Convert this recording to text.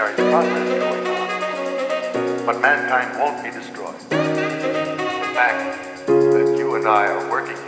there is going on. But mankind won't be destroyed. The fact that you and I are working